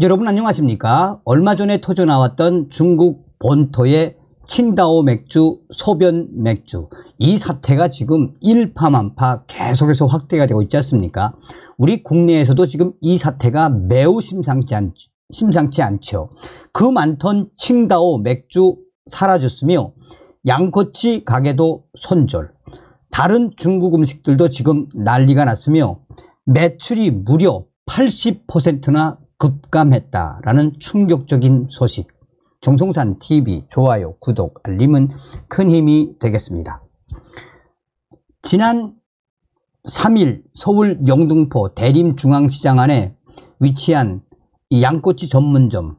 여러분 안녕하십니까? 얼마 전에 터져 나왔던 중국 본토의 칭다오 맥주, 소변 맥주 이 사태가 지금 일파만파 계속해서 확대가 되고 있지 않습니까? 우리 국내에서도 지금 이 사태가 매우 심상치, 않, 심상치 않죠. 그 많던 칭다오 맥주 사라졌으며 양꼬치 가게도 손절 다른 중국 음식들도 지금 난리가 났으며 매출이 무려 80%나 급감했다라는 충격적인 소식. 정성산 TV 좋아요, 구독, 알림은 큰 힘이 되겠습니다. 지난 3일 서울 영등포 대림중앙시장 안에 위치한 양꼬치 전문점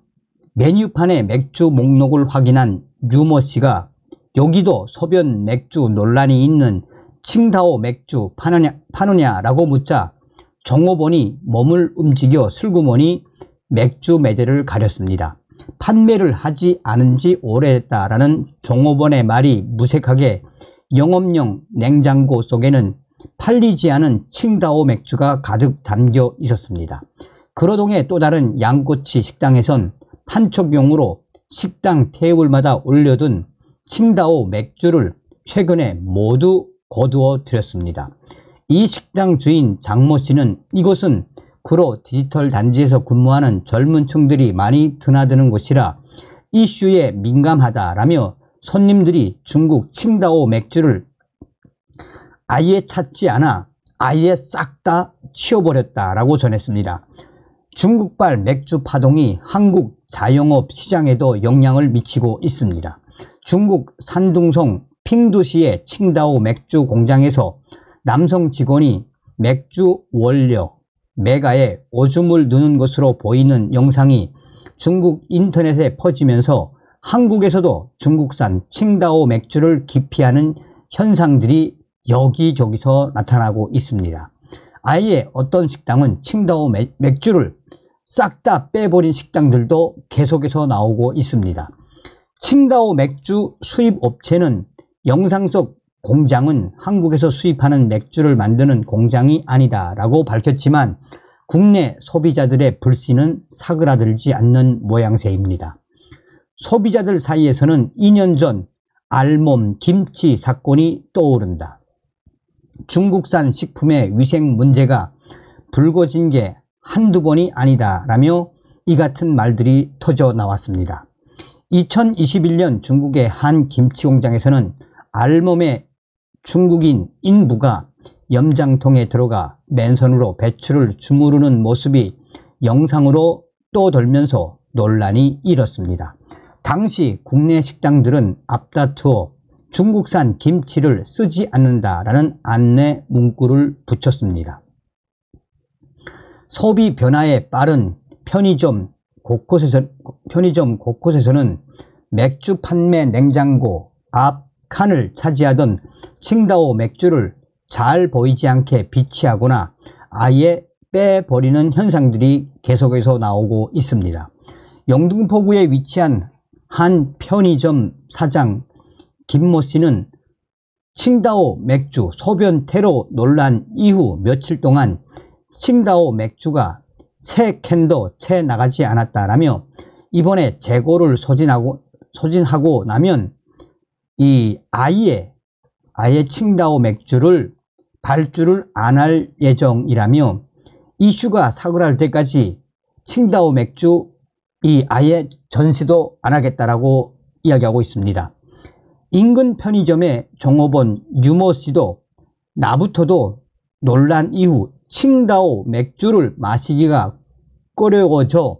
메뉴판의 맥주 목록을 확인한 유모 씨가 여기도 소변 맥주 논란이 있는 칭다오 맥주 파느냐, 파느냐라고 묻자 종업원이 몸을 움직여 슬그머니 맥주 매대를 가렸습니다. 판매를 하지 않은 지 오래됐다라는 종업원의 말이 무색하게 영업용 냉장고 속에는 팔리지 않은 칭다오 맥주가 가득 담겨 있었습니다. 그러동의 또 다른 양꼬치 식당에선 판촉용으로 식당 테이블마다 올려둔 칭다오 맥주를 최근에 모두 거두어 드렸습니다. 이 식당 주인 장모 씨는 이곳은 구로 디지털 단지에서 근무하는 젊은 층들이 많이 드나드는 곳이라 이슈에 민감하다라며 손님들이 중국 칭다오 맥주를 아예 찾지 않아 아예 싹 다 치워버렸다라고 전했습니다. 중국발 맥주 파동이 한국 자영업 시장에도 영향을 미치고 있습니다. 중국 산둥성 핑두시의 칭다오 맥주 공장에서 남성 직원이 맥주 원료 메가에 오줌을 누는 것으로 보이는 영상이 중국 인터넷에 퍼지면서 한국에서도 중국산 칭다오 맥주를 기피하는 현상들이 여기저기서 나타나고 있습니다. 아예 어떤 식당은 칭다오 맥주를 싹 다 빼버린 식당들도 계속해서 나오고 있습니다. 칭다오 맥주 수입 업체는 영상 속 공장은 한국에서 수입하는 맥주를 만드는 공장이 아니다 라고 밝혔지만 국내 소비자들의 불씨는 사그라들지 않는 모양새입니다. 소비자들 사이에서는 2년 전 알몸 김치 사건이 떠오른다. 중국산 식품의 위생 문제가 불거진 게 한두 번이 아니다 라며 이 같은 말들이 터져 나왔습니다. 2021년 중국의 한 김치 공장에서는 알몸의 중국인 인부가 염장통에 들어가 맨손으로 배추를 주무르는 모습이 영상으로 또 돌면서 논란이 일었습니다. 당시 국내 식당들은 앞다투어 중국산 김치를 쓰지 않는다라는 안내 문구를 붙였습니다. 소비 변화에 빠른 편의점 곳곳에서, 편의점 곳곳에서는 맥주 판매 냉장고 앞 칸을 차지하던 칭다오 맥주를 잘 보이지 않게 비치하거나 아예 빼버리는 현상들이 계속해서 나오고 있습니다. 영등포구에 위치한 한 편의점 사장 김모 씨는 칭다오 맥주 소변 테러 논란 이후 며칠 동안 칭다오 맥주가 새 캔도 채 나가지 않았다라며 이번에 재고를 소진하고, 소진하고 나면 이 아예 아예 칭다오 맥주를 발주를 안 할 예정이라며 이슈가 사그랄 때까지 칭다오 맥주 이 아예 전시도 안 하겠다라고 이야기하고 있습니다. 인근 편의점의 종업원 유모 씨도 나부터도 논란 이후 칭다오 맥주를 마시기가 꺼려워져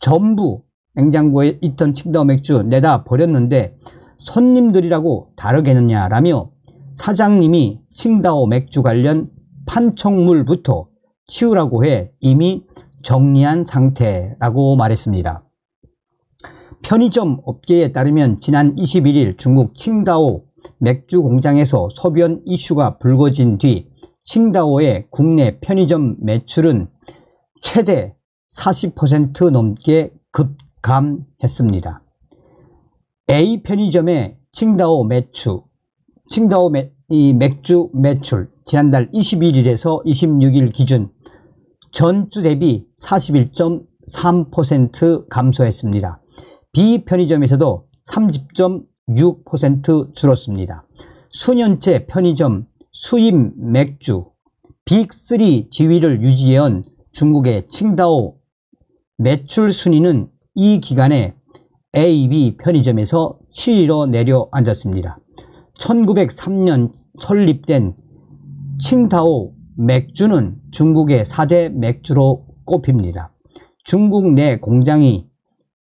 전부 냉장고에 있던 칭다오 맥주 내다 버렸는데 손님들이라고 다르겠느냐라며 사장님이 칭다오 맥주 관련 판촉물부터 치우라고 해 이미 정리한 상태라고 말했습니다. 편의점 업계에 따르면 지난 21일 중국 칭다오 맥주 공장에서 소변 이슈가 불거진 뒤 칭다오의 국내 편의점 매출은 최대 40% 넘게 급감했습니다. A 편의점의 칭다오 매추, 칭다오 매, 이 맥주 매출 지난달 21일에서 26일 기준 전주 대비 30.3% 감소했습니다. 비편의점에서도 30.6% 줄었습니다. 수년째 편의점 수입 맥주 빅3 지위를 유지해온 중국의 칭다오 매출 순위는 이 기간에 AB 편의점에서 7위로 내려 앉았습니다. 1903년 설립된 칭다오 맥주는 중국의 4대 맥주로 꼽힙니다. 중국 내 공장이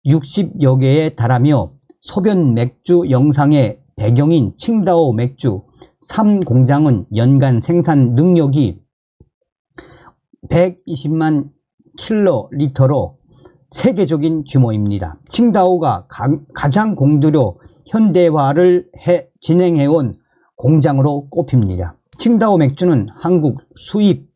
60여 개에 달하며 소변 맥주 영상의 배경인 칭다오 맥주 3공장은 연간 생산 능력이 120만 킬로리터로 세계적인 규모입니다. 칭다오가 가, 장 공들여 현대화를 해, 진행해온 공장으로 꼽힙니다. 칭다오 맥주는 한국 수입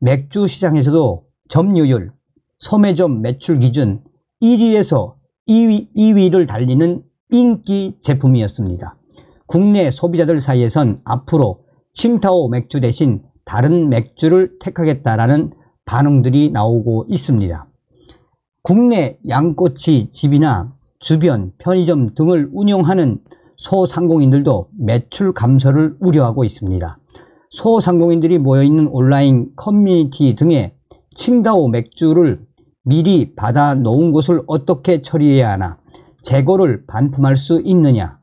맥주 시장에서도 점유율, 소매점 매출 기준 1위에서 2위, 2위를 달리는 인기 제품이었습니다. 국내 소비자들 사이에선 앞으로 칭타오 맥주 대신 다른 맥주를 택하겠다라는 반응들이 나오고 있습니다. 국내 양꼬치 집이나 주변 편의점 등을 운영하는 소상공인들도 매출 감소를 우려하고 있습니다. 소상공인들이 모여있는 온라인 커뮤니티 등에 칭다오 맥주를 미리 받아 놓은 것을 어떻게 처리해야 하나 재고를 반품할 수 있느냐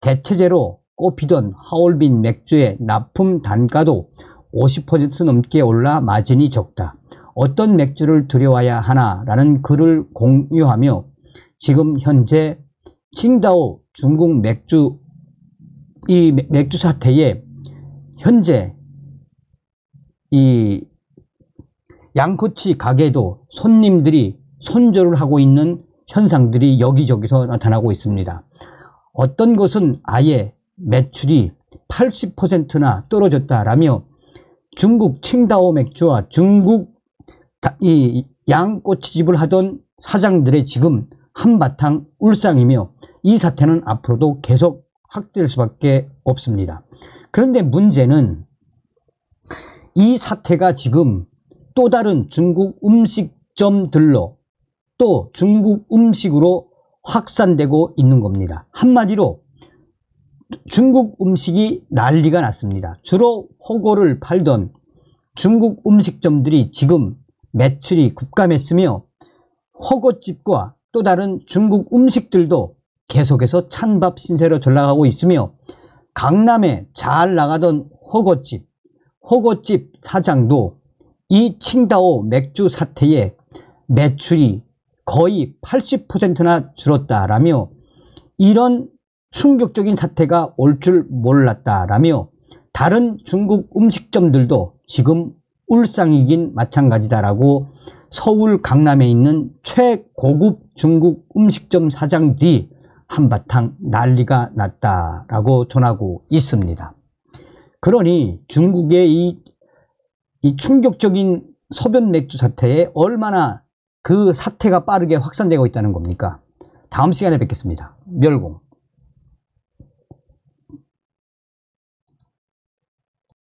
대체제로 꼽히던 하얼빈 맥주의 납품 단가도 50% 넘게 올라 마진이 적다. 어떤 맥주를 들여와야 하나라는 글을 공유하며 지금 현재 칭다오 중국 맥주 이 맥주 사태에 현재 이 양꼬치 가게도 손님들이 손절을 하고 있는 현상들이 여기저기서 나타나고 있습니다. 어떤 것은 아예 매출이 80%나 떨어졌다라며 중국 칭다오 맥주와 중국 이 양꼬치집을 하던 사장들의 지금 한바탕 울상이며 이 사태는 앞으로도 계속 확대될 수밖에 없습니다. 그런데 문제는 이 사태가 지금 또 다른 중국 음식점들로 또 중국 음식으로 확산되고 있는 겁니다. 한마디로 중국 음식이 난리가 났습니다. 주로 호거를 팔던 중국 음식점들이 지금 매출이 급감했으며 호거집과 또 다른 중국 음식들도 계속해서 찬밥 신세로 전락하고 있으며 강남에 잘 나가던 호거집, 호거집 사장도 이 칭다오 맥주 사태에 매출이 거의 80%나 줄었다라며 이런 충격적인 사태가 올 줄 몰랐다라며 다른 중국 음식점들도 지금 울상이긴 마찬가지다라고 서울 강남에 있는 최고급 중국 음식점 사장들이 한바탕 난리가 났다라고 전하고 있습니다. 그러니 중국의 이, 이 충격적인 소변 맥주 사태에 얼마나 그 사태가 빠르게 확산되고 있다는 겁니까? 다음 시간에 뵙겠습니다. 멸공.